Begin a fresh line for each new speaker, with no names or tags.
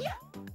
Yeah.